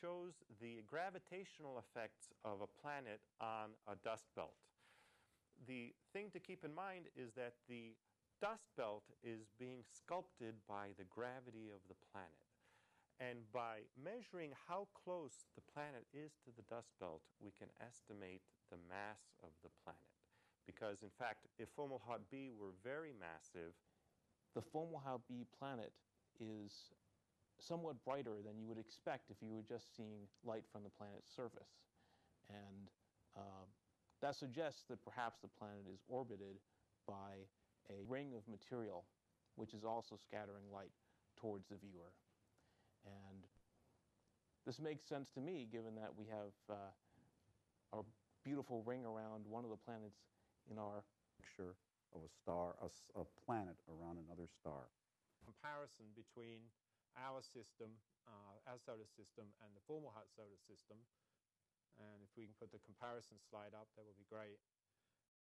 shows the gravitational effects of a planet on a dust belt. The thing to keep in mind is that the dust belt is being sculpted by the gravity of the planet. And by measuring how close the planet is to the dust belt, we can estimate the mass of the planet. Because, in fact, if Fomalhaut b were very massive, the Fomalhaut b planet is somewhat brighter than you would expect if you were just seeing light from the planet's surface. And um, that suggests that perhaps the planet is orbited by a ring of material which is also scattering light towards the viewer. And this makes sense to me given that we have uh, a beautiful ring around one of the planets in our picture of a star, a, a planet around another star. Comparison between our system, uh, our solar system, and the Fomalhaut solar system. And if we can put the comparison slide up, that would be great.